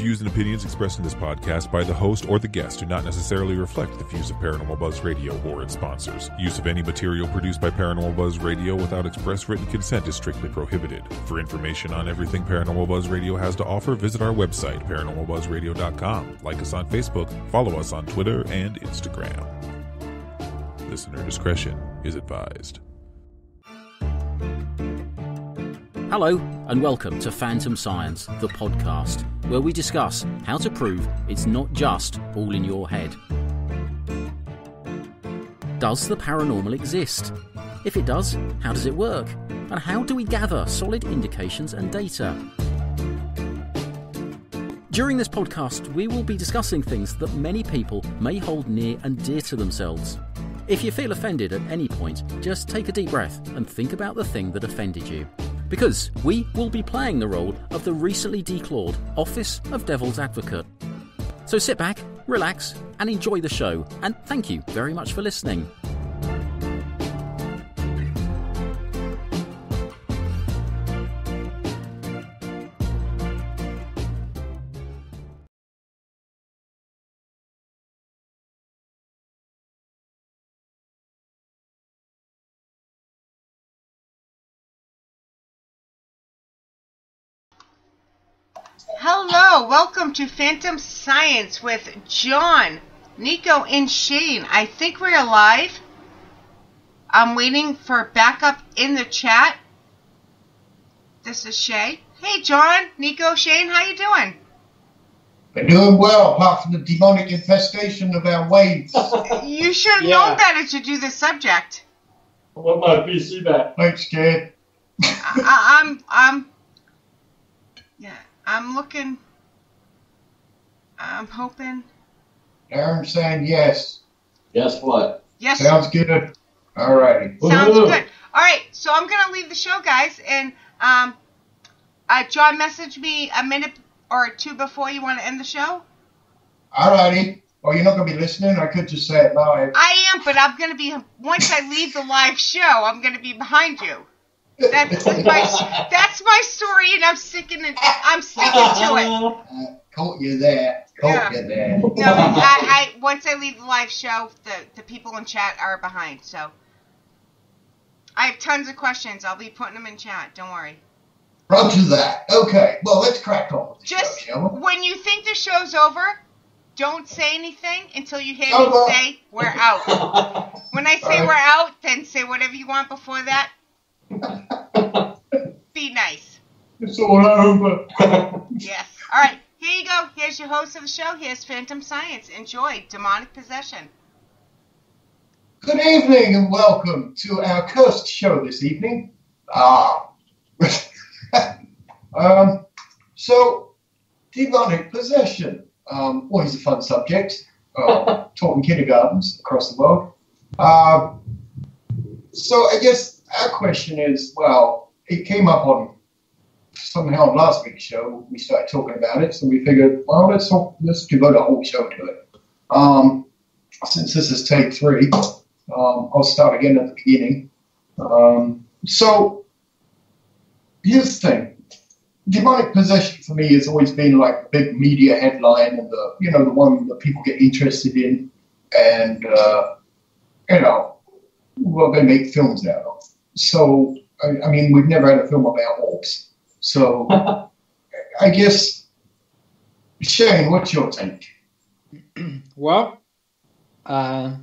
views and opinions expressed in this podcast by the host or the guest do not necessarily reflect the views of Paranormal Buzz Radio or its sponsors. Use of any material produced by Paranormal Buzz Radio without express written consent is strictly prohibited. For information on everything Paranormal Buzz Radio has to offer, visit our website, paranormalbuzzradio.com. Like us on Facebook, follow us on Twitter and Instagram. Listener discretion is advised. Hello, and welcome to Phantom Science, the podcast, where we discuss how to prove it's not just all in your head. Does the paranormal exist? If it does, how does it work? And how do we gather solid indications and data? During this podcast, we will be discussing things that many people may hold near and dear to themselves. If you feel offended at any point, just take a deep breath and think about the thing that offended you because we will be playing the role of the recently declawed Office of Devil's Advocate. So sit back, relax, and enjoy the show, and thank you very much for listening. Hello, welcome to Phantom Science with John, Nico, and Shane. I think we're live. I'm waiting for backup in the chat. This is Shay. Hey, John, Nico, Shane, how you doing? We're doing well, apart from the demonic infestation of our waves. You should have Yeah. known better to do this subject. I want my PC back. Thanks, kid. I, I- I'm, I'm, yeah, I'm looking. I'm hoping. Aaron saying yes. Guess what? Yes, Sounds good. All righty. Sounds Woohoo. good. All right, so I'm gonna leave the show, guys, and um, uh, John messaged me a minute or two before you want to end the show. All righty. Well, you're not going to be listening. I could just say it live. I am, but I'm gonna be once I leave the live show, I'm gonna be behind you. That's my that's my story, and I'm sticking it. I'm sticking to it. Uh, caught you there. Caught Yeah. you there. No, I, I once I leave the live show, the the people in chat are behind. So I have tons of questions. I'll be putting them in chat. Don't worry. Roger that. Okay. Well, let's crack on Just show, when you think the show's over, don't say anything until you hear Over. me say we're out. When I say Alright. we're out, then say whatever you want before that. Be nice. It's all over. Yes. All right. Here you go. Here's your host of the show. Here's Phantom Science. Enjoy demonic possession. Good evening and welcome to our cursed show this evening. Ah. um, so, demonic possession. Um, always a fun subject. Uh, taught in kindergartens across the world. Uh, so, I guess our question is well, it came up on somehow on last week's show. We started talking about it, so we figured, well, let's talk, let's devote a whole show to it. Um, since this is take three, um, I'll start again at the beginning. Um, so, here's the thing. Demonic possession for me has always been like a big media headline and the, you know, the one that people get interested in and, uh, you know, well, they make films out of. So, I, I mean, we've never had a film about orbs. So, I guess, Shane, what's your take? Well, uh,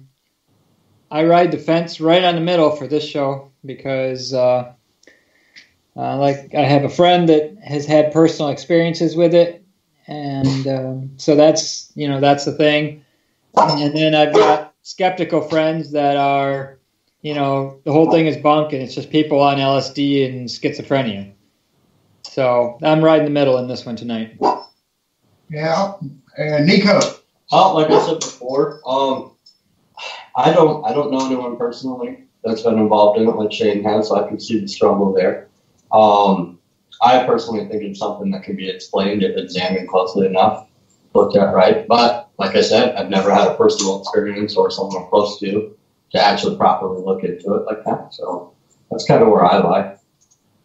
I ride the fence right on the middle for this show because, uh, uh, like, I have a friend that has had personal experiences with it, and um, so that's you know that's the thing. And then I've got skeptical friends that are, you know, the whole thing is bunk and it's just people on LSD and schizophrenia. So I'm right in the middle in this one tonight. Yeah, and Nico. Oh, like I said before, um, I don't, I don't know anyone personally that's been involved in it like Shane has, so I can see the struggle there. Um, I personally think it's something that can be explained if examined closely enough, looked at right. But like I said, I've never had a personal experience or someone close to to actually properly look into it like that. So that's kind of where I lie.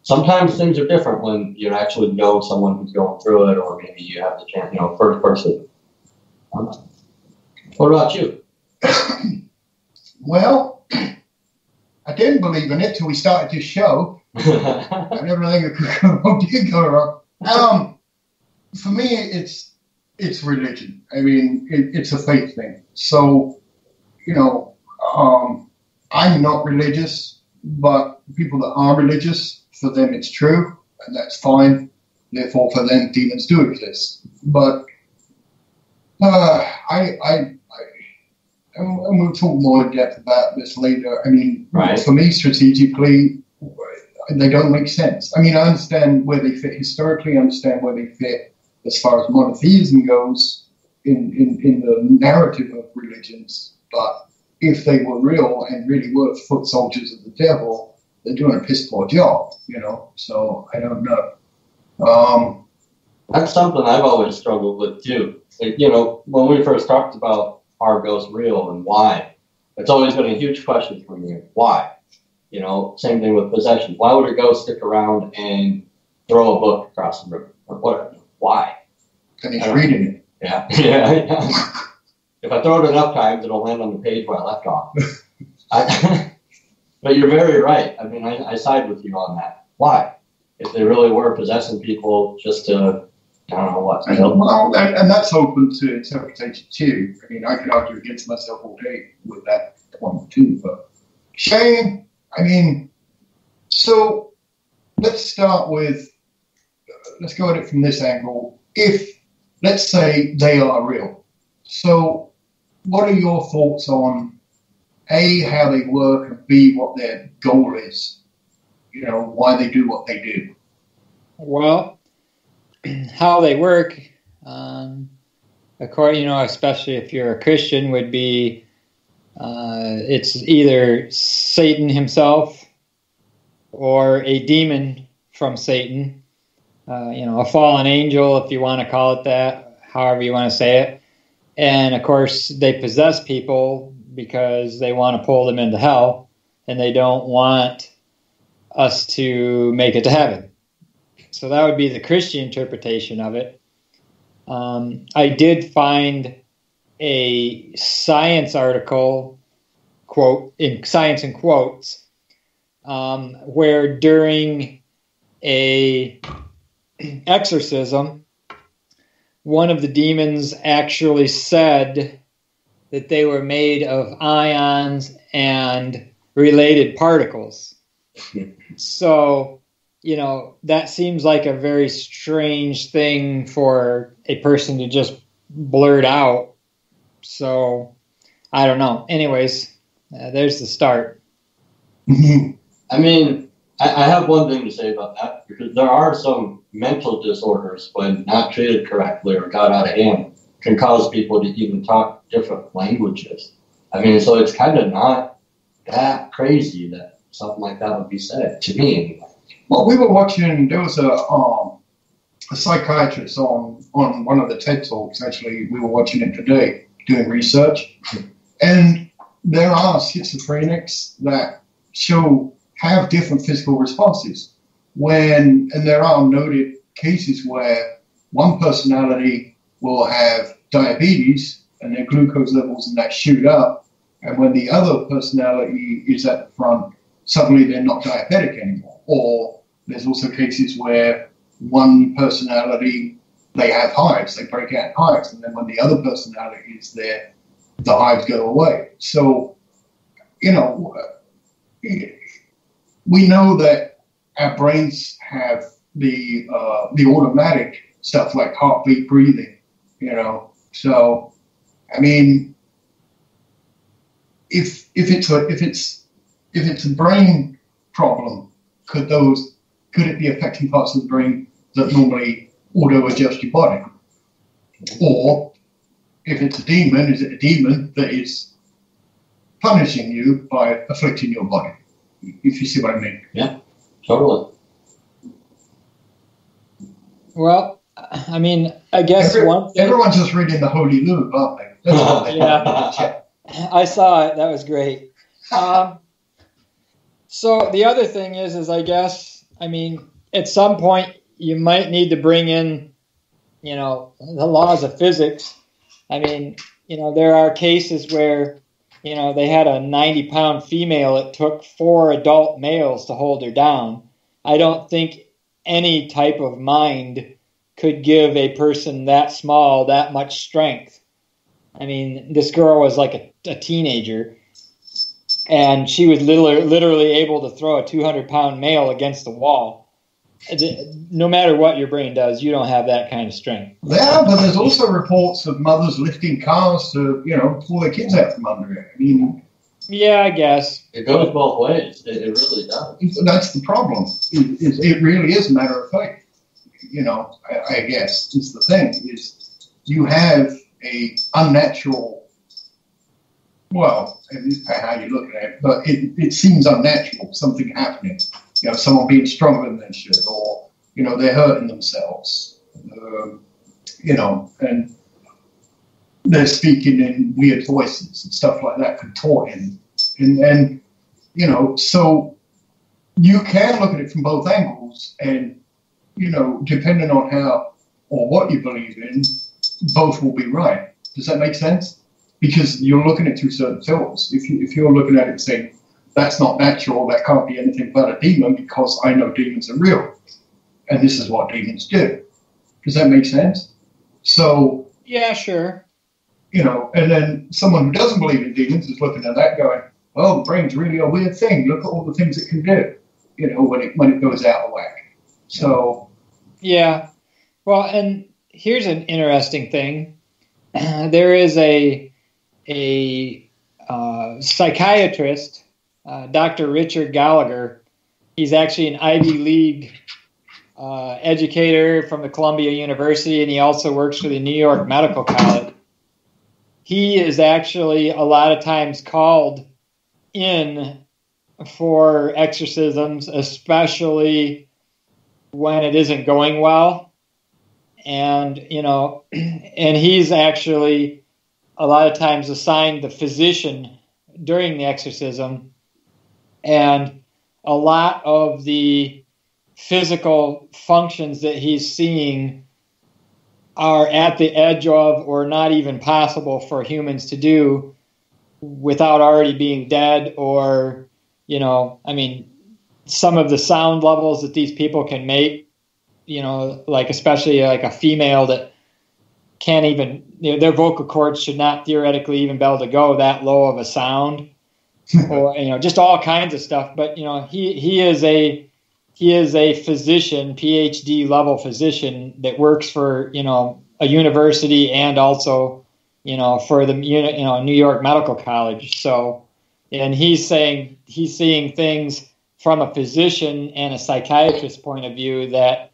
sometimes things are different when you actually know someone who's going through it, or maybe you have the chance, you know, first person. Um, what about you? Well, I didn't believe in it till we started this show. and everything that could go wrong did go wrong. Um, for me, it's it's religion. I mean, it, it's a faith thing. So, you know, um, I'm not religious, but people that are religious, for them it's true, and that's fine. Therefore, for them, demons do exist. But uh, I, I, I, and we'll talk more in depth about this later. I mean, Right. for me, strategically, they don't make sense. I mean, I understand where they fit historically, I understand where they fit as far as monotheism goes in, in, in the narrative of religions, but if they were real and really were foot soldiers of the devil, they're doing a piss poor job, you know? So I don't know. Um, That's something I've always struggled with too. Like, you know, when we first talked about are ghosts real and why, it's always been a huge question for me. Why? You know, same thing with possession. Why would a ghost stick around and throw a book across the room or whatever? Why? and he's reading it. Yeah, yeah. yeah. If I throw it enough times, it'll land on the page where I left off. I, but you're very right. I mean, I, I side with you on that. Why? If they really were possessing people just to, I don't know what, And, well, and, and that's open to interpretation too. I mean, I could argue against myself all day with that one too. But Shane, I mean, so let's start with, let's go at it from this angle. If, let's say, they are real, so what are your thoughts on A, how they work, and B, what their goal is? You know, why they do what they do. Well, how they work, um, according, you know, especially if you're a Christian, would be uh, it's either Satan himself or a demon from Satan. Uh, you know, a fallen angel, if you want to call it that, however you want to say it. And of course, they possess people because they want to pull them into hell and they don't want us to make it to heaven. So that would be the Christian interpretation of it. Um, I did find a science article, quote, in science in quotes, um, where during a exorcism, one of the demons actually said that they were made of ions and related particles. so, you know, that seems like a very strange thing for a person to just blurt out. So, I don't know. Anyways, uh, there's the start. I mean, I, I have one thing to say about that because there are some mental disorders when not treated correctly or got out of hand can cause people to even talk different languages. I mean, so it's kind of not that crazy that something like that would be said to me. Well, we were watching. There was a um, a psychiatrist on on one of the TED talks. Actually, we were watching it today, doing research, and there are schizophrenics that show have different physical responses. When and there are noted cases where one personality will have diabetes and their glucose levels and that shoot up, and when the other personality is at the front, suddenly they're not diabetic anymore. Or there's also cases where one personality they have hives, they break out hives, and then when the other personality is there, the hives go away. So, you know, we know that our brains have the uh, the automatic stuff like heartbeat, breathing. You know, so I mean, if if it's a if it's if it's a brain problem, could those could it be affecting parts of the brain that normally auto adjust your body? Or if it's a demon, is it a demon that is punishing you by afflicting your body? If you see what I mean. Totally. Well, I mean, I guess Every- one thing. Everyone's just reading the Holy Luke, aren't they? That's all they Yeah. I saw it. That was great. Um, so the other thing is, is I guess I mean, at some point, you might need to bring in, you know, the laws of physics. I mean, you know, there are cases where, you know, they had a 90 pound female. It took four adult males to hold her down. I don't think any type of mind could give a person that small that much strength. I mean, this girl was like a, a teenager, and she was literally, literally able to throw a 200 pound male against the wall. No matter what your brain does, you don't have that kind of strength. Yeah, but there's also reports of mothers lifting cars to, you know, pull their kids out from under it. I mean, yeah, I guess it goes both ways. It, it really does. That's the problem. It, it, it, really is a matter of fact. You know, I, I guess is the thing is you have a unnatural. Well, how you look at it, but it, it seems unnatural. Something happening. You know, someone being stronger than they should, or you know, they're hurting themselves. Um, you know, and they're speaking in weird voices and stuff like that, contorting, and and you know, so you can look at it from both angles, and you know, depending on how or what you believe in, both will be right. Does that make sense? Because you're looking at two certain filters. If you if you're looking at it saying that's not natural, that can't be anything but a demon, because I know demons are real, and this is what demons do. Does that make sense? So yeah, sure you know, and then someone who doesn't believe in demons is looking at that going, "Oh, the brain's really a weird thing. Look at all the things it can do." You know, when it when it goes out of whack. So, yeah. Well, and here's an interesting thing. there is a a uh, psychiatrist, uh, Dr. Richard Gallagher. He's actually an Ivy League uh, educator from the Columbia University, and he also works for the New York Medical College he is actually a lot of times called in for exorcisms, especially when it isn't going well. And, you know, and he's actually a lot of times assigned the physician during the exorcism. And a lot of the physical functions that he's seeing are at the edge of or not even possible for humans to do without already being dead or you know i mean some of the sound levels that these people can make you know like especially like a female that can't even you know, their vocal cords should not theoretically even be able to go that low of a sound or you know just all kinds of stuff but you know he he is a he is a physician, PhD level physician that works for you know a university and also you know for the you know New York Medical College. So, and he's saying he's seeing things from a physician and a psychiatrist point of view that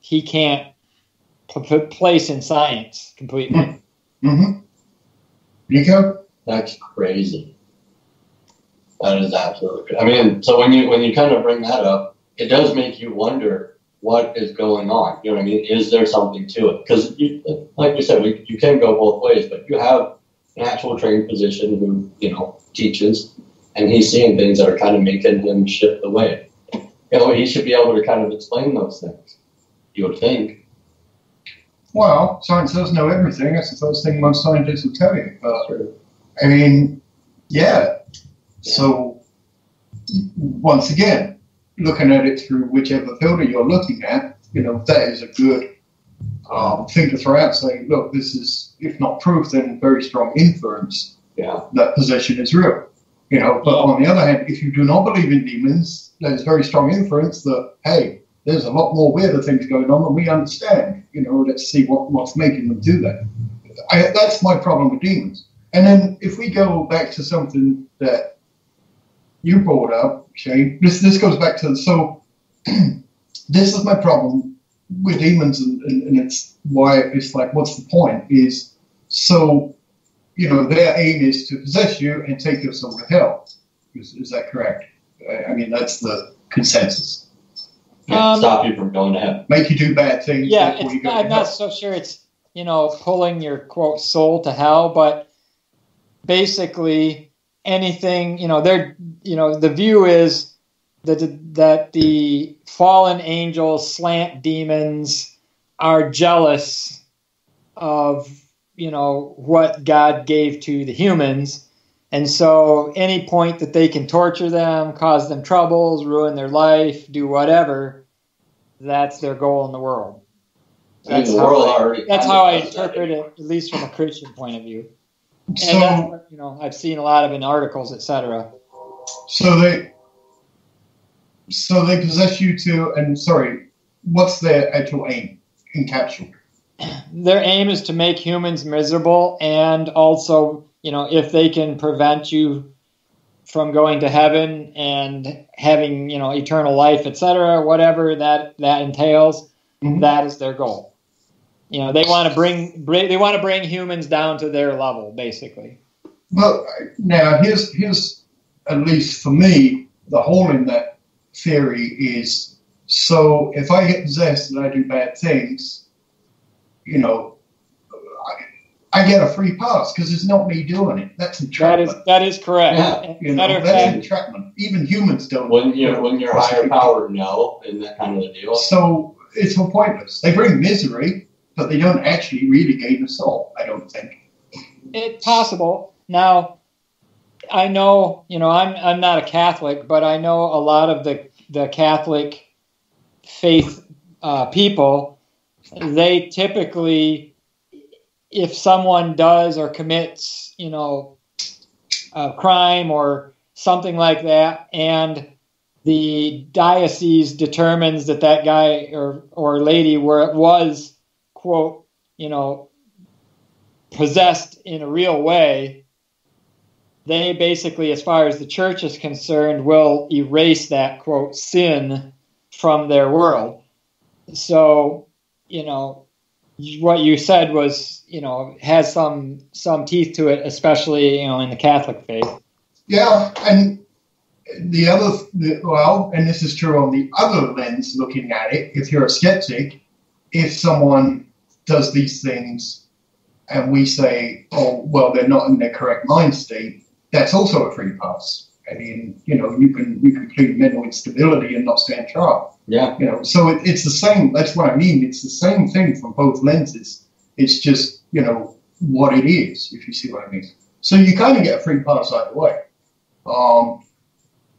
he can't put place in science completely. Mm-hmm. Nico, that's crazy. That is absolutely. I mean, so when you when you kind of bring that up, it does make you wonder what is going on. You know what I mean? Is there something to it? Because, like you said, we, you can go both ways, but you have an actual trained physician who, you know, teaches, and he's seeing things that are kind of making him shift away. You know, he should be able to kind of explain those things. You would think. Well, science doesn't know everything. That's the first thing most scientists will tell you. But. I mean, yeah. Yeah. So, once again, looking at it through whichever filter you're looking at, you know, that is a good um, thing to throw out saying, look, this is, if not proof, then very strong inference yeah. that possession is real. You know, but on the other hand, if you do not believe in demons, there's very strong inference that, hey, there's a lot more weirder things going on than we understand. You know, let's see what, what's making them do that. I, that's my problem with demons. And then if we go back to something that you brought up, okay, This this goes back to so. this is my problem with demons, and, and, and, it's why it's like, what's the point? Is so, you know, their aim is to possess you and take your soul to hell. Is, is that correct? I, I mean, that's the consensus. Yeah, um, stop you from going to heaven. Make you do bad things. Yeah, I'm not so sure it's you know pulling your quote soul to hell, but basically anything, you know, they're, you know, the view is that that the fallen angels, slant demons, are jealous of you know what God gave to the humans. And so, any point that they can torture them, cause them troubles, ruin their life, do whatever, that's their goal in the world. That's the how world I- already That's how I interpret it, at least from a Christian point of view. And that's So, what, you know, I've seen a lot of in articles, etc. so they, so they possess you to, and sorry, what's their actual aim in capsule? Their aim is to make humans miserable, and also, you know, if they can prevent you from going to heaven and having, you know, eternal life, etc., whatever that that entails, Mhm. that is their goal. You know, they want to bring, bring they want to bring humans down to their level, basically. Well, now here's here's at least for me the hole in that theory is so if I get possessed and I do bad things, you know, I, I get a free pass because it's not me doing it. That's That entrapment. is that is correct. Yeah. You know, that's fact, entrapment. Even humans don't. When you you know, when your cross higher it. power know, and that kind of a deal. So it's all pointless. They bring misery, but they don't actually really gain a soul. I don't think. It's possible. Now, I know, you know, I'm I'm not a Catholic, but I know a lot of the the Catholic faith uh, people. They typically, if someone does or commits, you know, a crime or something like that, and the diocese determines that that guy or or lady were was quote, you know, possessed in a real way, they basically, as far as the church is concerned, will erase that quote sin from their world. So, you know, what you said was, you know, has some some teeth to it, especially you know in the Catholic faith. Yeah, and the other, the, well, and this is true on the other lens looking at it, if you're a skeptic, if someone does these things and we say, oh, well, they're not in their correct mind state, that's also a free pass. I mean, you know, you can you can plead mental instability and not stand trial. Yeah. You know, so it, it's the same. That's what I mean. It's the same thing from both lenses. It's just you know what it is, if you see what I mean. So you kind of get a free pass either way. Um,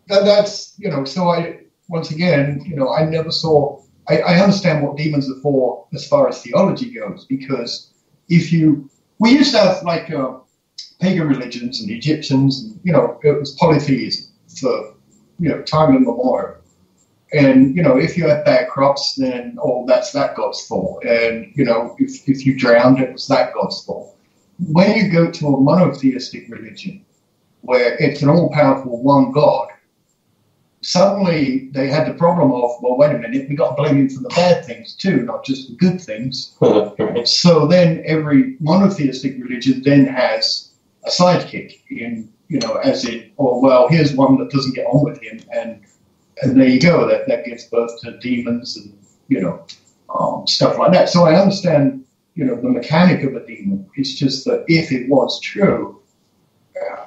that, that's you know. So I once again, you know, I never saw. I, I understand what demons are for as far as theology goes, because if you, we used to have like uh, pagan religions and Egyptians, and you know, it was polytheism for you know time immemorial. And you know, if you had bad crops, then oh, that's that god's fault. And you know, if if you drowned, it was that god's fault. When you go to a monotheistic religion, where it's an all-powerful one god, suddenly they had the problem of, well, wait a minute, we got to blame him for the bad things too, not just the good things. So then every monotheistic religion then has a sidekick in, you know, as in, oh, well, here's one that doesn't get on with him. And, and there you go. That, that gives birth to demons and, you know, um, stuff like that. So I understand, you know, the mechanic of a demon. It's just that if it was true, uh,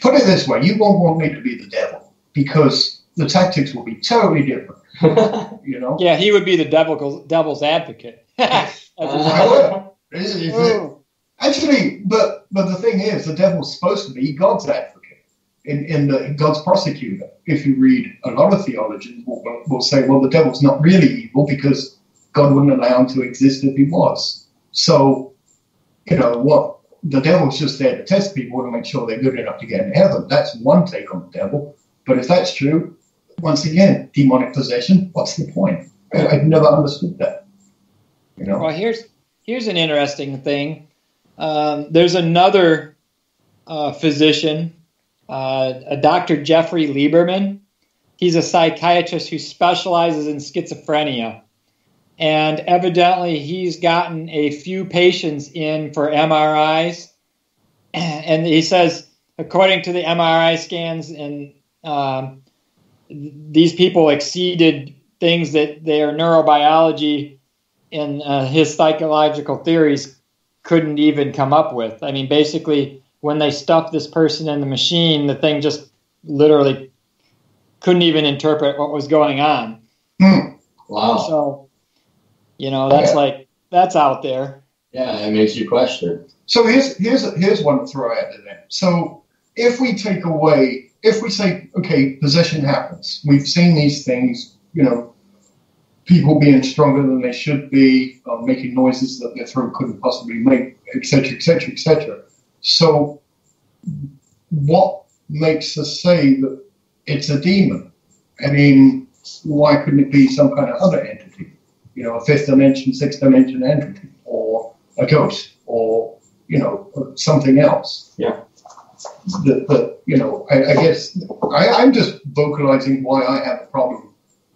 put it this way, you won't want me to be the devil because the tactics will be totally different, you know? Yeah, he would be the devil, devil's advocate. As a- However, is it- is it- Ooh. Actually, but but the thing is, the devil's supposed to be God's advocate, in in the God's prosecutor. If you read a lot of theologians, will, will say, well, the devil's not really evil because God wouldn't allow him to exist if he was. So, you know what? The devil's just there to test people to make sure they're good enough to get into heaven. That's one take on the devil. But if that's true, once again, demonic possession. What's the point? I, I've never understood that. You know. Well, here's here's an interesting thing. Um, there's another uh, physician, uh, a Dr. Jeffrey Lieberman. He's a psychiatrist who specializes in schizophrenia, and evidently he's gotten a few patients in for MRIs, and he says, according to the MRI scans, and um, these people exceeded things that their neurobiology and uh, his psychological theories couldn't even come up with. I mean, basically, when they stuffed this person in the machine, the thing just literally couldn't even interpret what was going on. Hmm. Wow. So, you know, that's Yeah. like that's out there. Yeah, it makes you question. So here's here's here's one to throw at to them. So if we take away, if we say, okay, possession happens, we've seen these things, you know, people being stronger than they should be, uh, making noises that their throat couldn't possibly make, etc., etc., etc. So what makes us say that it's a demon? I mean, why couldn't it be some kind of other entity? You know, a fifth dimension, sixth dimension entity, or a ghost, or you know, something else. Yeah. That, that you know, I, I guess I, I'm just vocalizing why I have a problem.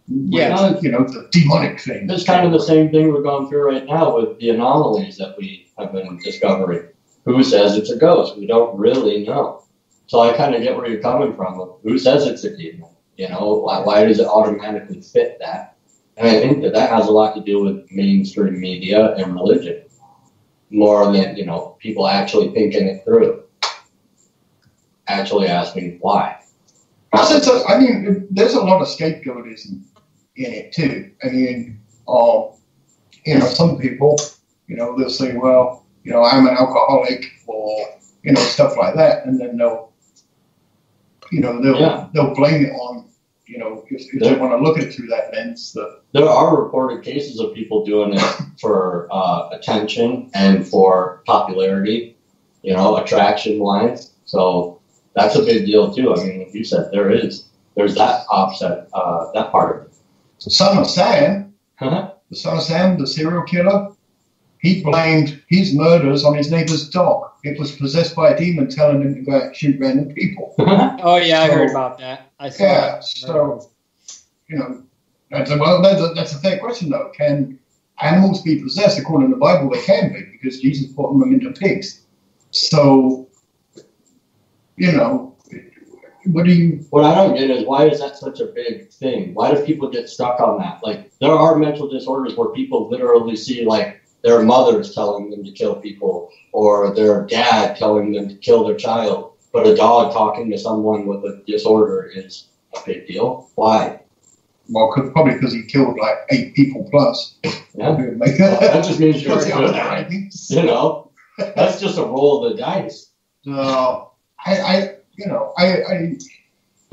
With, Yeah. Uh, you know, the demonic thing. It's kind of the same thing we're going through right now with the anomalies that we have been discovering. Who says it's a ghost? We don't really know. So I kind of get where you're coming from. Who says it's a demon? You know, why, why does it automatically fit that? And I think that that has a lot to do with mainstream media and religion, more than you know people actually thinking it through, actually asking why. It's a, I mean, there's a lot of scapegoatism in it too. I mean, uh, you know, some people, you know, they'll say, well, you know, I'm an alcoholic or, you know, stuff like that. And then they'll, you know, they'll, Yeah. they'll blame it on, you know, if, if they want to look at it through that lens, that, There are reported cases of people doing it for uh, attention and for popularity, you know, attraction wise. So that's a big deal too. I mean, like you said, there is there's that offset, uh, that part of it. Son of Sam, Uh-huh. the son of Sam, the serial killer, he blamed his murders on his neighbor's dog. It was possessed by a demon telling him to go out and shoot random people. Oh yeah, I heard about that. I saw Yeah, that. so you know, that's a, well, that's a, that's a fair question though. Can animals be possessed? According to the Bible, they can be because Jesus put them into pigs. So, you know, what do you? what I don't get is why is that such a big thing? Why do people get stuck on that? Like there are mental disorders where people literally see like their mothers telling them to kill people or their dad telling them to kill their child, but a dog talking to someone with a disorder is a big deal. Why? Well, could, probably because he killed like eight people plus. Yeah. That just means you're good was at it. writing. You know? That's just a roll of the dice. So I, I, you know, I, I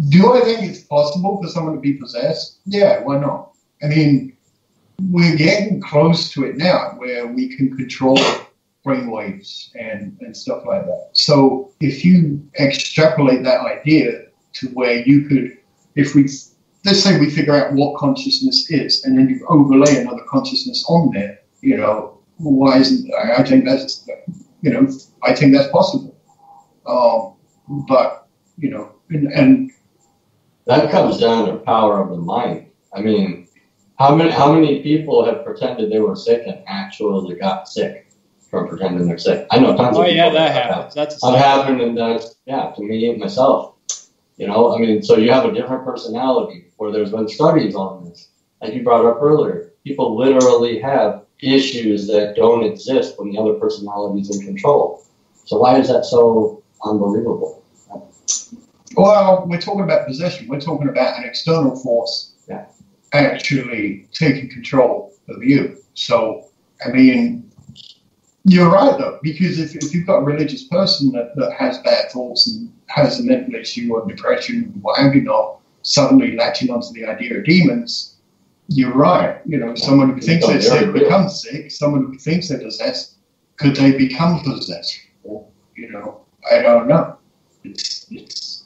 do. I think it's possible for someone to be possessed. Yeah, why not? I mean, we're getting close to it now, where we can control brainwaves and and stuff like that. So if you extrapolate that idea to where you could, if we let's say we figure out what consciousness is, and then you overlay another consciousness on there, you know, why isn't? I, I think that's, you know, I think that's possible. Um, but you know, and, and That comes down to power of the mind. I mean, how many how many people have pretended they were sick and actually got sick from pretending they're sick? I know tons Oh of people. yeah, that have happens. That's a That happened, and that's yeah, to me and myself. You know, I mean, so you have a different personality. Where there's been studies on this, like you brought up earlier. People literally have issues that don't exist when the other personality's in control. So why is that so unbelievable? Well, we're talking about possession. We're talking about an external force Yeah. actually taking control of you. So, I mean, you're right, though, because if, if you've got a religious person that, that has bad thoughts and has a mental issue or depression, what have you not, suddenly latching onto the idea of demons, you're right. You know, someone who thinks they're sick becomes sick. Someone who thinks they're possessed, could they become possessed? You know, I don't know. It's, it's,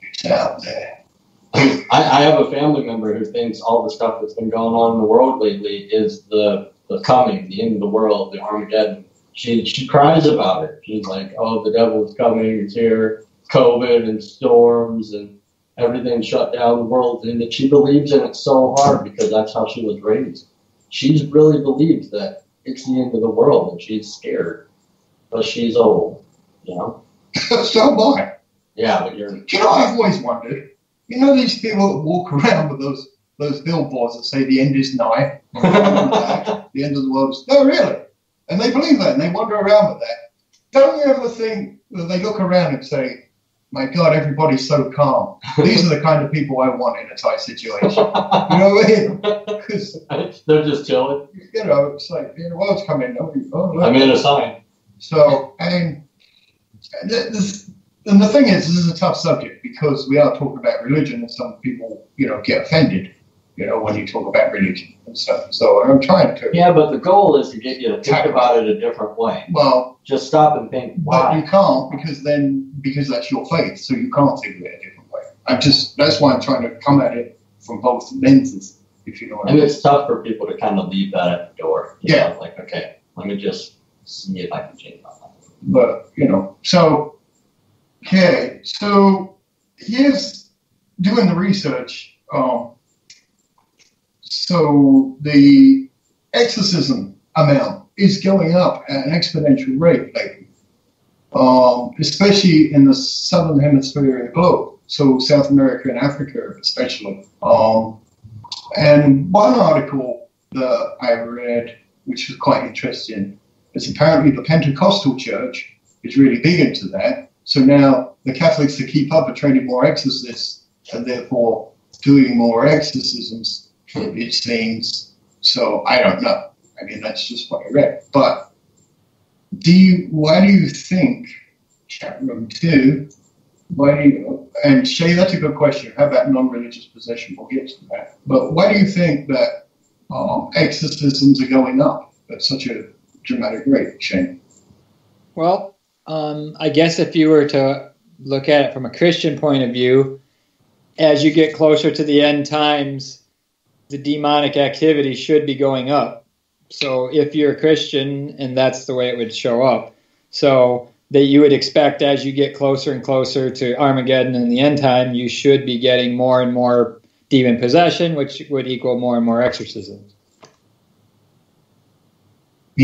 it's out there. I, I have a family member who thinks all the stuff that's been going on in the world lately is the the coming, the end of the world, the Armageddon. She she cries about it. She's like, "Oh, the devil's coming! It's here! COVID and storms and everything shut down the world." And that she believes in it so hard because that's how she was raised. She really believes that it's the end of the world, and she's scared, but she's old. You know? so am I. Yeah, but you're you know, I've always wondered, you know, these people that walk around with those those billboards that say the end is nigh, the end of the world is. No, really. And they believe that and they wander around with that. Don't you ever think that they look around and say, my God, everybody's so calm. These are the kind of people I want in a tight situation. You know what I mean? Because They're just chilling. you know, it's like you know, well, it's coming. Oh, oh, look. I'm in a sign. So, and this, and the thing is, this is a tough subject because we are talking about religion, and some people, you know, get offended, you know, when you talk about religion and stuff. So I'm trying to. Yeah, but the goal is to get you to think about it a different way. Well, Just stop and think, but you why? can't because then because that's your faith, so you can't think of it a different way. I'm just that's why I'm trying to come at it from both lenses, if you know what I mean. And it's tough for people to kind of leave that at the door. Yeah. know, Like, okay, let me just see if I can change my. But you know, so okay, so here's doing the research. Um, so the exorcism amount is going up at an exponential rate lately, um, especially in the southern hemisphere of the globe. So South America and Africa, especially. Um, and one article that I read, which was quite interesting, is apparently the Pentecostal Church is really big into that. So now the Catholics to keep up are training more exorcists and therefore doing more exorcisms, it seems. So I don't know. I mean, that's just what I read. But do you, why do you think, chat room two, why do you, and Shay, that's a good question. How about non religious possession? We'll get to that. But why do you think that um, exorcisms are going up at such a dramatic rate, Shane? Well, um, I guess if you were to look at it from a Christian point of view, as you get closer to the end times, the demonic activity should be going up. So if you're a Christian, and that's the way it would show up, so that you would expect as you get closer and closer to Armageddon and the end time, you should be getting more and more demon possession, which would equal more and more exorcisms.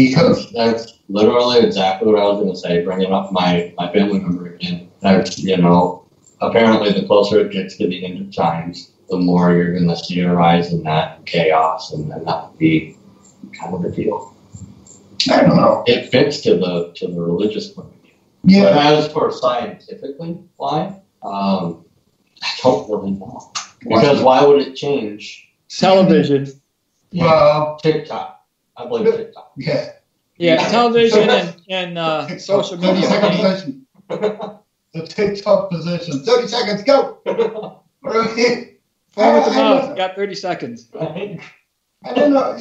Because That's literally exactly what I was going to say, bringing up my, my family member again. That's, you know, apparently the closer it gets to the end of times, the more you're going to see a rise in that chaos, and, and that would be kind of the deal. I don't know. It fits to the to the religious point of view. But Yeah. as for scientifically, why? Um, I don't really know. Because why would it change? Television. Well, TikTok. I blame TikTok. yeah. Yeah, television and, and uh, TikTok. social media. second games. position. The TikTok position. 30 seconds, go. Right? With the I- I mouth. Got 30 seconds. I don't know.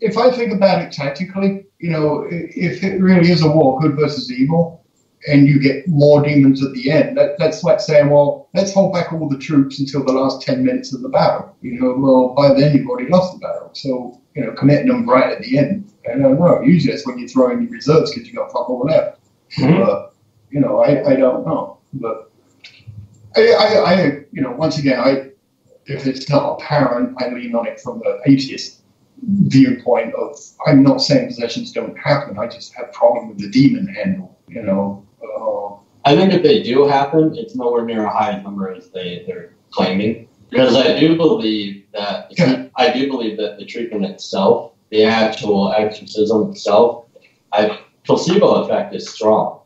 If I think about it tactically, you know, if it really is a war, good versus evil, and you get more demons at the end, that, that's like saying, well, let's hold back all the troops until the last 10 minutes of the battle. You know, well, by then you've already lost the battle. So, you know, committing them right at the end. And I don't know. Usually it's when you throw in your reserves because you got fuck all left. Mhm. But, you know, I, I don't know. But I, I, I, you know, once again, I, if it's not apparent, I lean on it from the atheist viewpoint of I'm not saying possessions don't happen. I just have problem with the demon handle. You know, uh, I think if they do happen, it's nowhere near a high number as they, they're claiming. Because I do believe that I do believe that the treatment itself, the actual exorcism itself, I, placebo effect is strong.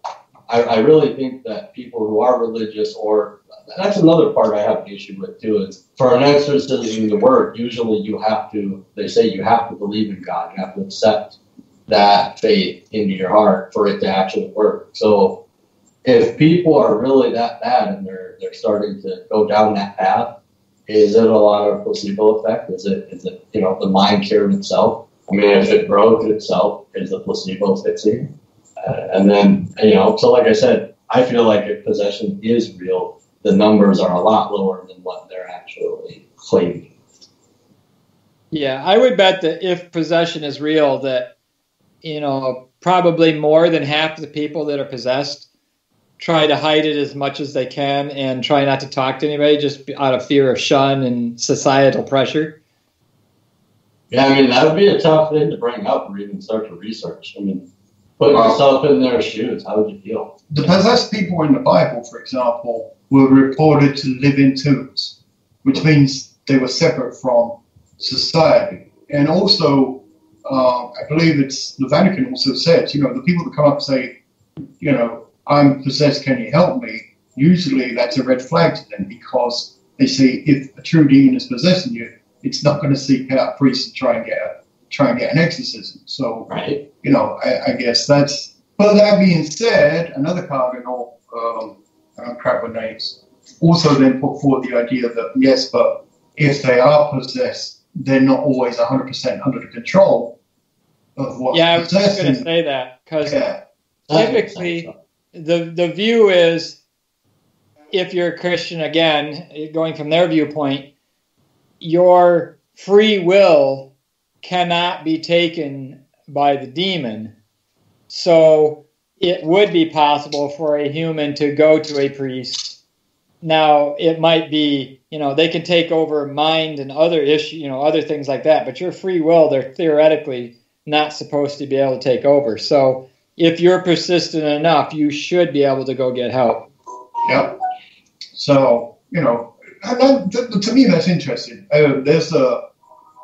I, I really think that people who are religious or that's another part I have an issue with too is for an exorcism to work, usually you have to they say you have to believe in God. You have to accept that faith into your heart for it to actually work. So if people are really that bad and they're they're starting to go down that path, is it a lot of placebo effect? Is it is it you know the mind cured itself? I mean, if it broke itself, is the placebo fixing? Uh, and then you know, so like I said, I feel like if possession is real, the numbers are a lot lower than what they're actually claiming. Yeah, I would bet that if possession is real, that you know probably more than half the people that are possessed try to hide it as much as they can and try not to talk to anybody just out of fear of shun and societal pressure. Yeah, I mean that would be a tough thing to bring up or even start to research. I mean, put yourself in their shoes. How would you feel? the possessed people in the Bible, for example, were reported to live in tombs, which means they were separate from society. And also, uh, I believe it's the Vatican also says, you know, the people that come up and say, you know, I'm possessed, can you help me? usually that's a red flag to them because they see if a true demon is possessing you, it's not going to seek out priests priest and try and get a, try and get an exorcism. So, Right. you know, I, I guess that's. But that being said, another cardinal, um, I don't crap with names, also then put forward the idea that yes, but if they are possessed, they're not always 100% under the control of what. Yeah, I was just going to say that because Yeah. Typically-. The the view is if you're a Christian again, going from their viewpoint, your free will cannot be taken by the demon. So it would be possible for a human to go to a priest. Now it might be, you know, they can take over mind and other issue, you know, other things like that, but your free will they're theoretically not supposed to be able to take over. So if you're persistent enough, you should be able to go get help. Yep. So you know, and that, to, to me that's interesting. Uh, there's a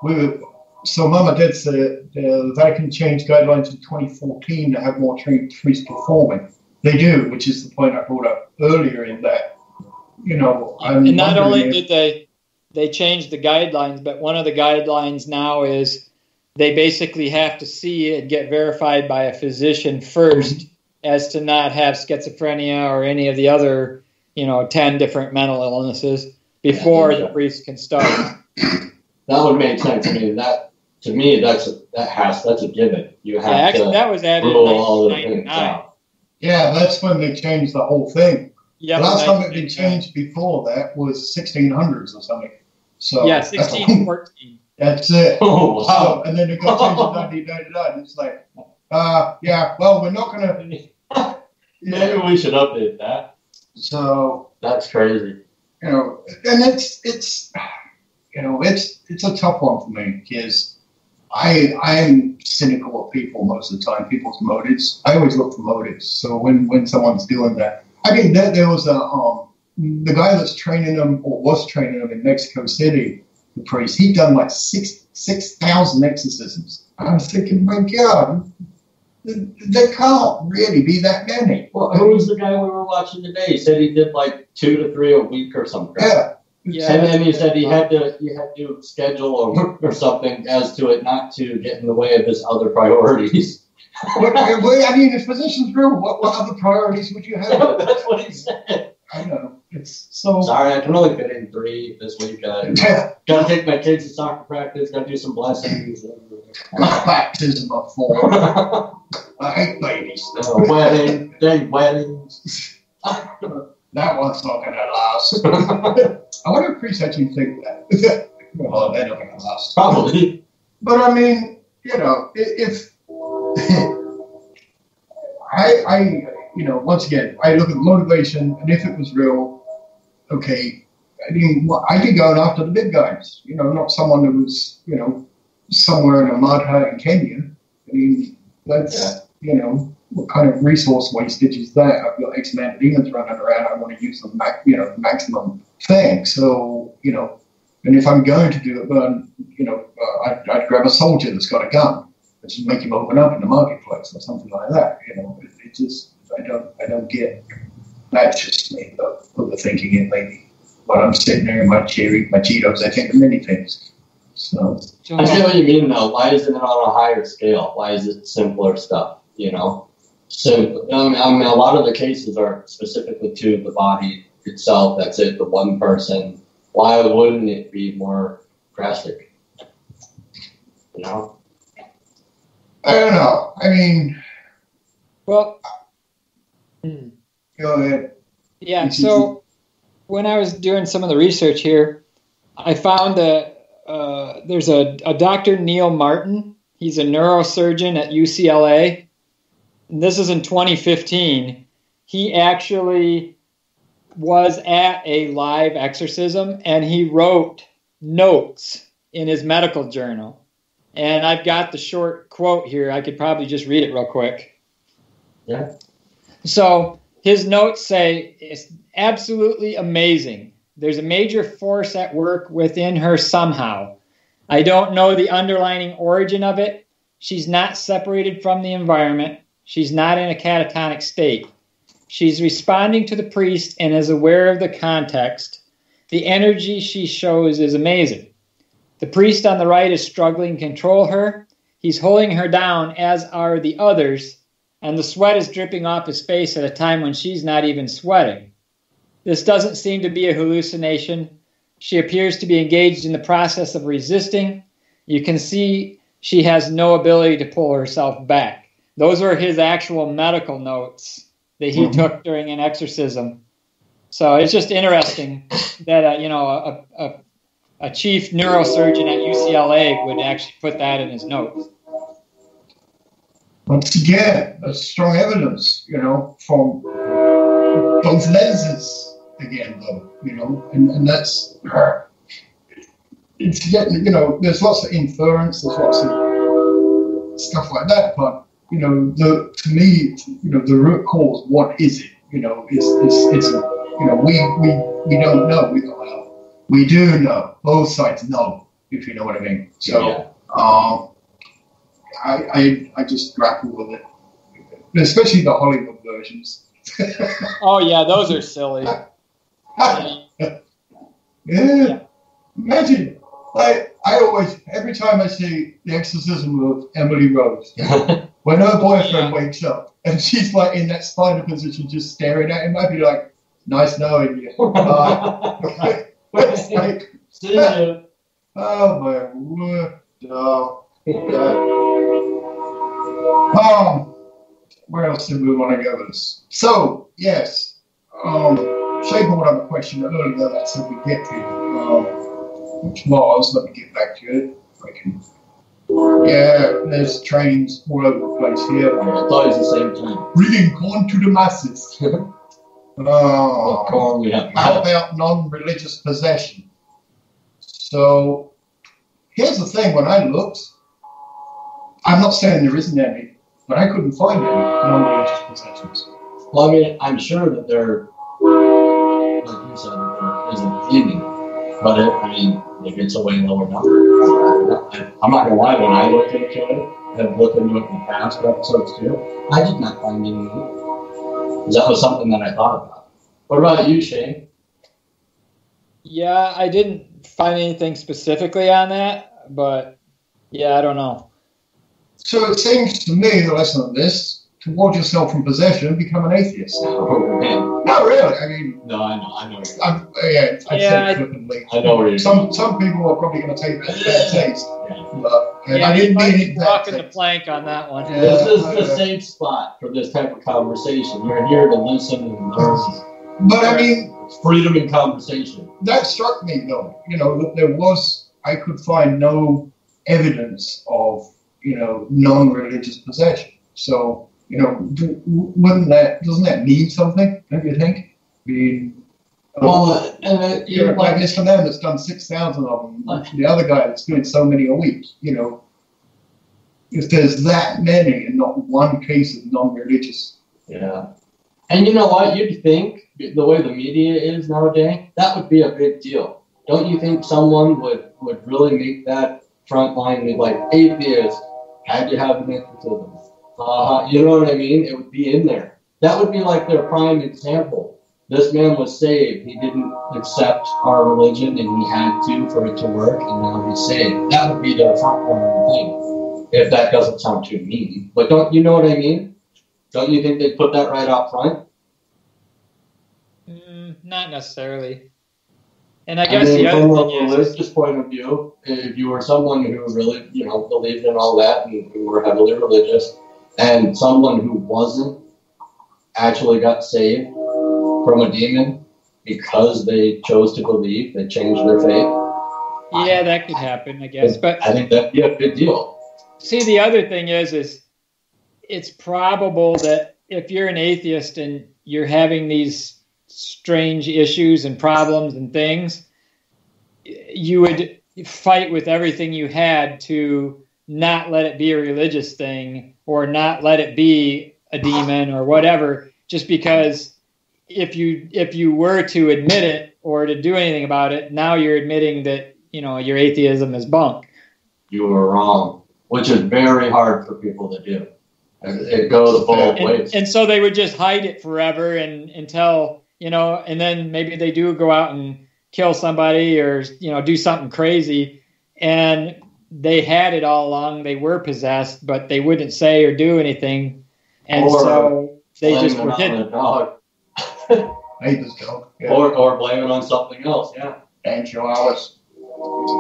we were, so Mama did say the Vatican changed guidelines in 2014 to have more trained priests performing. They do, which is the point I brought up earlier. In that, you know, I'm and not only if- did they they change the guidelines, but one of the guidelines now is they basically have to see and get verified by a physician first as to not have schizophrenia or any of the other, you know, 10 different mental illnesses before Yeah. the priest can start. That would make sense. I mean, that to me, that's a, that has that's a given. You have Yeah, actually, to that was added in rule all the things out. yeah, that's when they changed the whole thing. Yeah, the last time it had been changed before that was 1600s or something. So Yeah, that's 1614. That's it. Oh So, wow! and then it got changed in 1999. It's like, uh, yeah, well, we're not gonna. Maybe Yeah. we should update that. So That's crazy. you know, and it's it's you know it's it's a tough one for me because I I am cynical of people most of the time, people's motives. I always look for motives. So when when someone's doing that, I mean, there, there was a um the guy that's training them or was training them in Mexico City, the priest. He'd done like six six thousand exorcisms. I was thinking, my God. There can't really be that many. Well, who was the guy we were watching today? He said he did like two to three a week or something. Yeah. Yeah, and then he said he had to he had to schedule or, or something as to it not to get in the way of his other priorities. What, what, I mean, if position's real, what, what other priorities would you have? That's what he said. I know. It's so. Sorry, I can only fit in three this week. Uh, gotta take my kids to soccer practice. Gotta do some blessings. baptism of four. I hate babies. uh, wedding, day weddings. That one's not going to last. I wonder if priests actually think that. well, they're not to last. Probably. But I mean, you know, if I, I, you know, once again, I look at the motivation, and if it was real, okay. I mean, I'd be going after the big guys. You know, not someone who was, you know, somewhere in a mud hut in Kenya. I mean, that's, you know, what kind of resource wastage is that? I've got X amount of demons running around. I want to use the, you know, the maximum thing. So, you know, and if I'm going to do it, then, you know, uh, I'd, I'd grab a soldier that's got a gun and just make him open up in the marketplace or something like that. You know, it, it just, I don't, I don't get. That's just me, though, overthinking it maybe. But I'm sitting there in my chair eating my Cheetos. I think of many things. So, I see what you mean though. Why isn't it on a higher scale? Why is it simpler stuff? You know, simple. I mean, I mean, a lot of the cases are specifically to the body itself. That's it. The one person. Why wouldn't it be more drastic? You know. I don't know. I mean, Well, go ahead. Yeah, so when I was doing some of the research here, I found that uh, there's a, a Dr. Neil Martin. He's a neurosurgeon at UCLA. And this is in 2015. He actually was at a live exorcism and he wrote notes in his medical journal. And I've got the short quote here. I could probably just read it real quick. Yeah. So his notes say it's absolutely amazing. There's a major force at work within her somehow. I don't know the underlying origin of it. She's not separated from the environment. She's not in a catatonic state. She's responding to the priest and is aware of the context. The energy she shows is amazing. The priest on the right is struggling to control her. He's holding her down, as are the others, and the sweat is dripping off his face at a time when she's not even sweating. This doesn't seem to be a hallucination. She appears to be engaged in the process of resisting. You can see she has no ability to pull herself back. Those are his actual medical notes that he mm-hmm. took during an exorcism. So it's just interesting that uh, you know a, a, a chief neurosurgeon at UCLA would actually put that in his notes. Once again, that's strong evidence, you know, from both lenses again, though, you know, and, and that's it's you know, there's lots of inference, there's lots of stuff like that, but you know, the to me, you know, the root cause, what is it? You know, is is it's you know, we we we don't know. We don't know. We do know. Both sides know, if you know what I mean. So, yeah. um, I, I I just grapple with it, especially the Hollywood versions. oh yeah, those are silly. yeah. yeah. Imagine. I I always every time I see the exorcism of Emily Rose, when her boyfriend yeah. wakes up and she's like in that spider position, just staring at him, I'd be like, "Nice knowing you." Uh, it's like, oh my word, no. Um, where else did we want to go with this? So yes, um, Shay brought up a question earlier that said we get to. Um, which was, let me get back to it. I can. Yeah, there's trains all over the place here. I thought it was the same time. Bringing corn to the masses. oh, corn we have. How about non-religious possession? So, here's the thing. When I looked, I'm not saying there isn't any, but I couldn't find any non-religious possessions. Well, I mean, I'm sure that there, like you said, there isn't any. But it, I mean, maybe it's a way lower number. I'm not gonna lie, when I looked into it, have looked into it in the past episodes too, I did not find any. That was something that I thought about. What about you, Shane? Yeah, I didn't find anything specifically on that, but yeah, I don't know. So it seems to me the lesson of this to ward yourself from possession, become an atheist. Oh, man. No, really. I mean, no, I know, I know. I'm, yeah, I'd yeah, say flippantly. I know where you're some some people are probably going to take that as bad taste. But yeah, I didn't mean it. Walking the plank on that one. Yeah, this is the safe spot for this type of conversation. You're here to listen and learn. But I mean, it's freedom in conversation. That struck me though. You know, that there was I could find no evidence of you know non-religious possession. So you know, do, wouldn't that doesn't that mean something? Don't you think? I mean, uh, well, uh, uh, you know, like it's for them that's done six thousand of them. Uh, the other guy that's doing so many a week. You know, if there's that many and not one case of non-religious. Yeah, and you know what? You'd think the way the media is nowadays, that would be a big deal. Don't you think someone would would really make that front line like atheist had to have exorcism? Uh, you know what I mean? It would be in there. That would be like their prime example. This man was saved. He didn't accept our religion and he had to for it to work, and now he's saved. That would be their front runner thing. If that doesn't sound too mean. But don't you know what I mean? Don't you think they'd put that right up front? Mm, not necessarily. And I guess I mean, the from a religious point of view, if you were someone who really, you know, believed in all that and who were heavily religious, and someone who wasn't actually got saved from a demon because they chose to believe, they changed their faith. Yeah, that could happen, I guess. But I think that'd be a big deal. See, the other thing is, is it's probable that if you're an atheist and you're having these strange issues and problems and things, you would fight with everything you had to not let it be a religious thing or not let it be a demon or whatever just because if you if you were to admit it or to do anything about it now you're admitting that you know your atheism is bunk you were wrong which is very hard for people to do It, goes both and, ways. and so they would just hide it forever and until you know and then maybe they do go out and kill somebody or you know do something crazy and they had it all along they were possessed but they wouldn't say or do anything and Or so they just it were on hidden the dog. Neighbors dog. Yeah. or, or blame it on something else, yeah. and chihuahuas.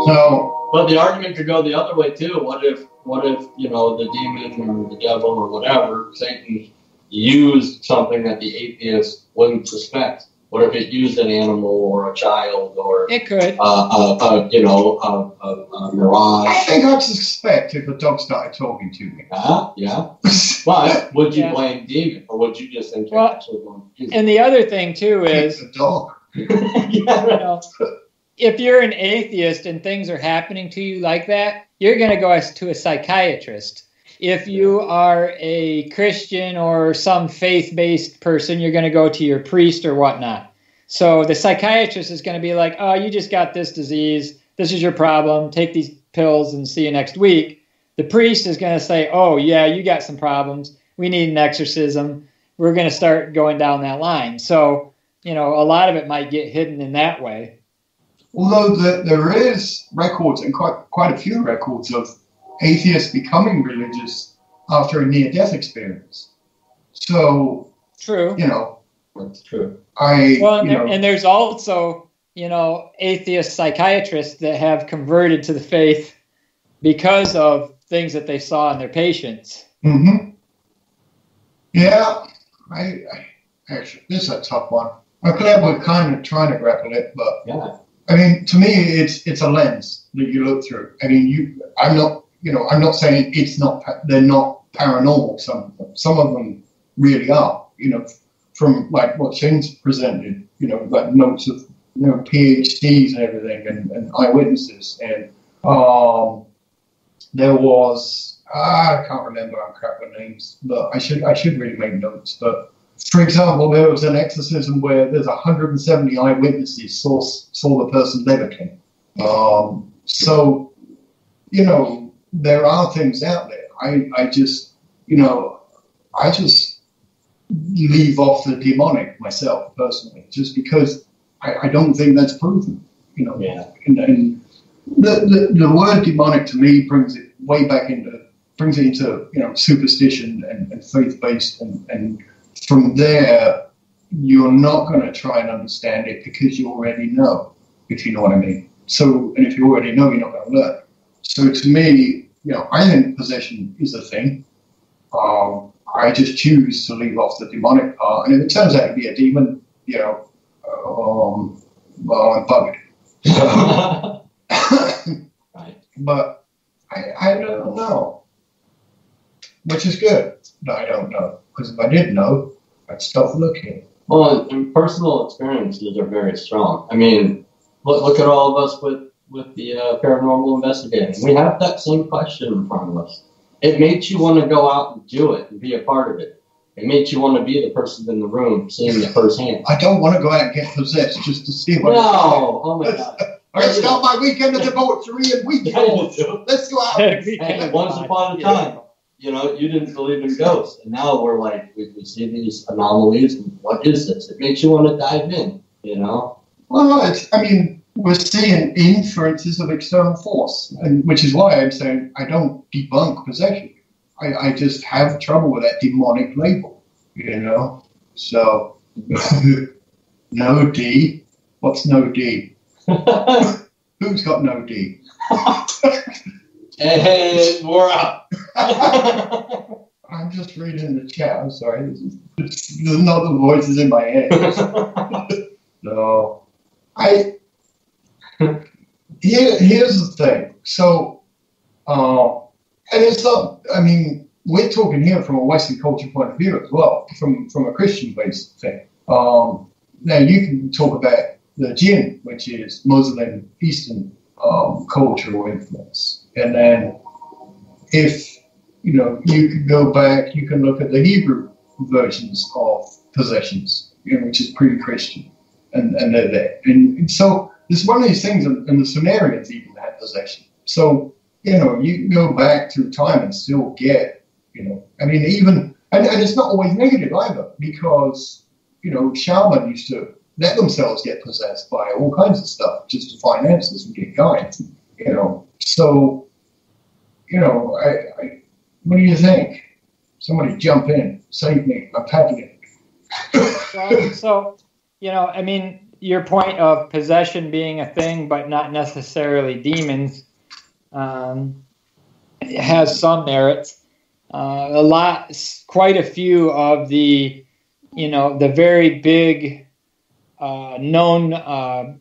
So But the argument could go the other way too. What if, what if you know, the demon or the devil or whatever, Satan, used something that the atheist wouldn't suspect? What if it used an animal or a child or it could uh, a, a, you know, a, a, a I mirage? I think I'd suspect if a dog started talking to me. Yeah, yeah. But would you Yeah. blame demon or would you just think Well, that's what one is? and the other thing too is a dog. yeah. know, if you're an atheist and things are happening to you like that, you're going to go to a psychiatrist. If you are a Christian or some faith based person, you're going to go to your priest or whatnot. So the psychiatrist is going to be like, oh, you just got this disease. This is your problem. Take these pills and see you next week. The priest is going to say, oh, yeah, you got some problems. We need an exorcism. We're going to start going down that line. So, you know, a lot of it might get hidden in that way. Although the, there is records and quite quite a few records of atheists becoming religious after a near death experience. So True. you know, That's true. I Well, and, you there, know, and there's also, you know, atheist psychiatrists that have converted to the faith because of things that they saw in their patients. Mm-hmm. Yeah, I, I actually this is a tough one. I'm glad we're kind of trying to grapple it, but Yeah. I mean, to me, it's it's a lens that you look through. I mean, you, I'm not, you know, I'm not saying it's not, they're not paranormal. Some of them, some of them really are. You know, from like what Shane's presented, you know, like notes of you know PhDs and everything, and, and eyewitnesses, and um, there was ah, I can't remember, I'm crap with names, but I should I should really make notes, but for example, there was an exorcism where there's 170 eyewitnesses saw saw the person levitate. Um, so, you know, there are things out there. I, I just, you know, I just leave off the demonic myself personally, just because I, I don't think that's proven. You know, Yeah. and, and the, the the word demonic to me brings it way back into brings it into you know superstition and, and faith based and, and from there you're not going to try and understand it because you already know if you know what I mean. So and if you already know, you're not going to learn. So to me, you know, I think possession is a thing. Um, I just choose to leave off the demonic part, and if it turns out to be a demon, you know, um, well, I'm bugged. right. but I, I don't know, which is good I don't know because if I did know, I'd stop looking. Well, and personal experiences are very strong. I mean, look, look at all of us with with the uh, paranormal investigating. We have that same question in front of us. It makes you want to go out and do it and be a part of it. It makes you want to be the person in the room, seeing it firsthand. I don't want to go out and get possessed just to see what. No, oh my god. Right, start my weekend of debauchery and week Let's go out. Hey, once upon a time, you know, you didn't believe in ghosts, and now we're like, we, we see these anomalies. What is this? It makes you want to dive in. You know. Well, it's, I mean, we're seeing inferences of external force, and which is why I'm saying I don't debunk possession. I, I just have trouble with that demonic label, you know. So, no D. What's no D? Who's got no D? and we're out. I'm just reading the chat. I'm sorry. This is, there's not the voices in my head. No. I here, here's the thing. So, uh, and it's not. I mean, we're talking here from a Western culture point of view as well, from from a Christian based thing. Um, now you can talk about the jinn, which is Muslim Eastern um, cultural influence, and then if you know, you can go back, you can look at the Hebrew versions of possessions, you know, which is pre-Christian, and, and they're there. And, and so it's one of these things, and, the Sumerians even had possession. So, you know, you can go back through time and still get You know, I mean, even and, and it's not always negative either because you know shaman used to let themselves get possessed by all kinds of stuff just to find answers and get going. You know, so you know, I, I what do you think? Somebody jump in, save me. I'm packing so, so, you know, I mean, your point of possession being a thing, but not necessarily demons, um, has some merits. Uh, a lot, quite a few of the, you know, the very big uh, known uh,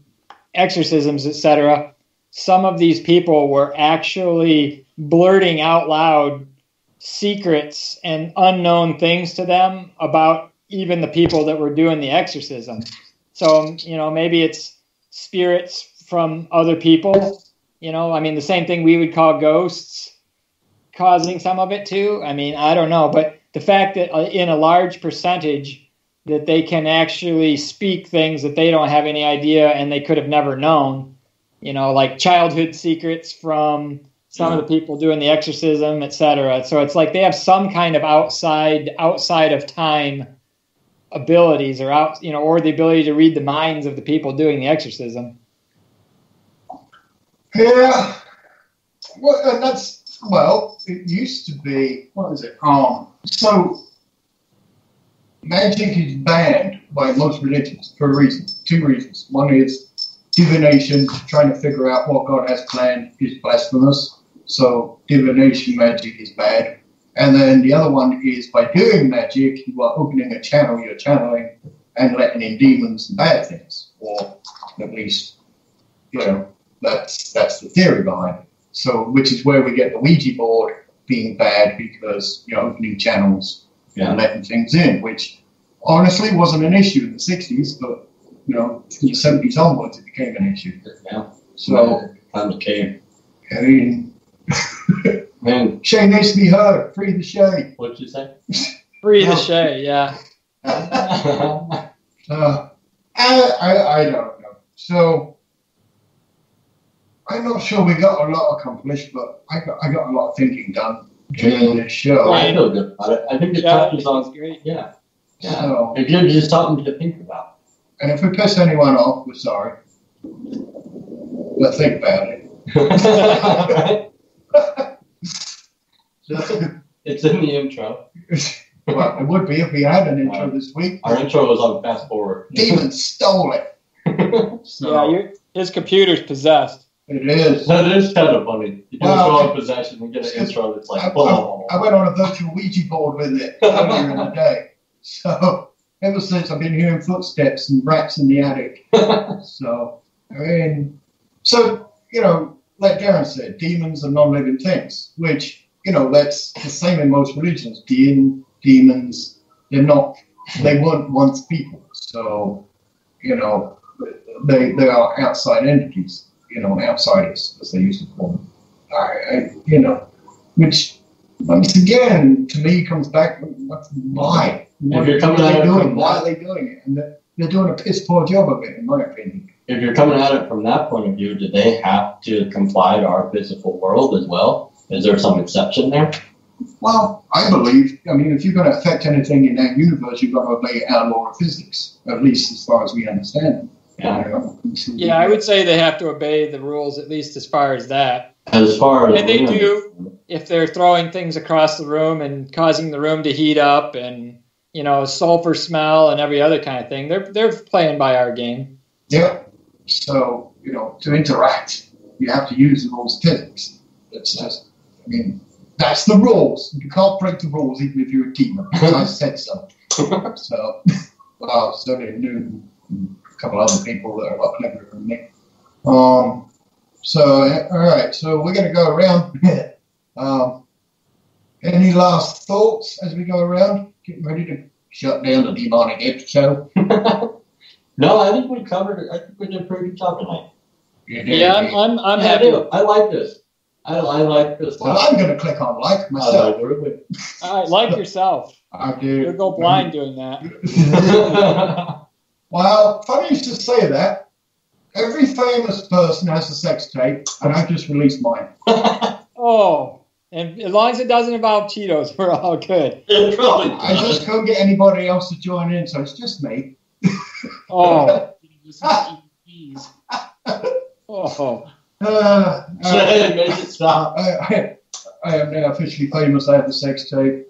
exorcisms, etc. Some of these people were actually blurting out loud secrets and unknown things to them about even the people that were doing the exorcism. So, you know, maybe it's spirits from other people. You know, I mean, the same thing we would call ghosts causing some of it too. I mean, I don't know. But the fact that uh, in a large percentage, that they can actually speak things that they don't have any idea and they could have never known, you know, like childhood secrets from some yeah. of the people doing the exorcism, etc. So it's like they have some kind of outside outside of time abilities or out you know or the ability to read the minds of the people doing the exorcism. Yeah. Well that's well it used to be what is it? Um so magic is banned by most religions for a reason two reasons. One is divination trying to figure out what god has planned is blasphemous. So divination magic is bad and then the other one is by doing magic, you are opening a channel, you're channeling and letting in demons and bad things. Or at least, you know, that's that's the theory behind it. So which is where we get the Ouija board being bad because you're opening channels yeah. and letting things in, which honestly wasn't an issue in the sixties, but you know, from the seventies onwards it became an issue. Yeah. So time came. I mean Man. Shay needs to be heard. Free the Shay. What'd you say? Free the Shay, yeah. uh, I, I, I don't know. So, I'm not sure we got a lot accomplished, but I got, I got a lot of thinking done during this show. I feel good about it. I think the yeah, touches on. Great. Yeah. Yeah. So, it gives you something to think about. And if we piss anyone off, we're sorry. But think about it. it's in the intro. well, it would be if we had an intro this week. Our intro was on fast forward. Demon stole it. so, yeah, his computer's possessed. It is. That is kind of funny. You well, go on possession and get an intro that's like. I, I, I, went on a virtual Ouija board with it earlier in the day. So ever since I've been hearing footsteps and rats in the attic. so I mean, so you know, like Darren said, demons are non-living things, which you know that's the same in most religions. Demon, demons, they're not, they weren't once people, so you know they they are outside entities, you know, outsiders as they used to call them. I, I, you know, which once again to me comes back, what's why? What, what are they doing? Why are they doing it? And they're, they're doing a piss poor job of it, in my opinion if you're coming at it from that point of view, do they have to comply to our physical world as well? Is there some exception there? Well, I believe, I mean, if you're going to affect anything in that universe, you've got to obey our law of physics, at least as far as we understand. Yeah. yeah, I would say they have to obey the rules, at least as far as that. As far as. And they do, if they're throwing things across the room and causing the room to heat up and, you know, sulfur smell and every other kind of thing, they're, they're playing by our game. Yeah. So, you know, to interact, you have to use the rules of physics. It's just, I mean, that's the rules. You can't break the rules even if you're a demon. I said so. so, well, so did Newton and a couple other people that are a lot cleverer than me. Um, so, all right, so we're going to go around. um, any last thoughts as we go around? Getting ready to shut down the demonic episode. No, I think we covered it. I think we did a pretty good job tonight. Yeah, I'm, I'm, I'm yeah, happy. I, I like this. I, I like this. Well, I'm going to click on like myself. I like, All right, like yourself. I do. You'll go blind doing that. well, funny you should say that. Every famous person has a sex tape, and I've just released mine. oh, And as long as it doesn't involve Cheetos, we're all good. It probably I just couldn't get anybody else to join in, so it's just me. Oh, Listen to EVPs. oh. Uh, Say, stop. I, I, I am now officially famous. I have the sex tape.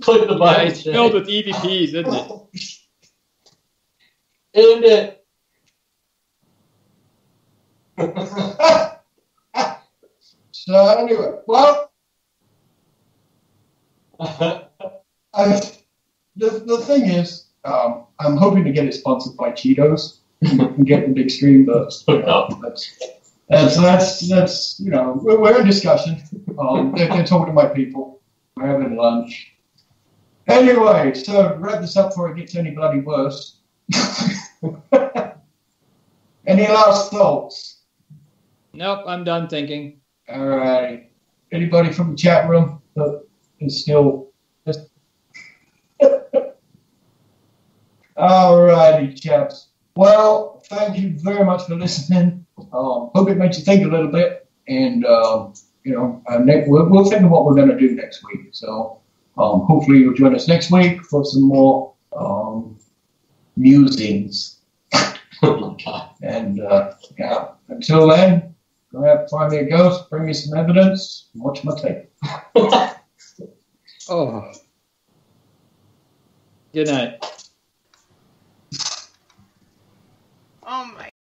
Click the Yeah, button. it's filled with EVPs, isn't it? End it. so anyway, well, I, the the thing is, um, I'm hoping to get it sponsored by Cheetos and get the big stream, but you know, that's, that's that's that's you know we're, we're in discussion. Um, they're, they're talking to my people. We're having lunch. Anyway, so wrap this up before it gets any bloody worse. any last thoughts? Nope, I'm done thinking. All right. Anybody from the chat room that is still just. All righty, chaps. Well, thank you very much for listening. Um, hope it makes you think a little bit, and um, you know, uh, next, we'll, we'll think of what we're going to do next week. So, um, hopefully, you'll join us next week for some more um, musings. oh my god. And uh, yeah, until then, go out, find me a ghost, bring me some evidence, watch my tape. Oh. Good night. Oh my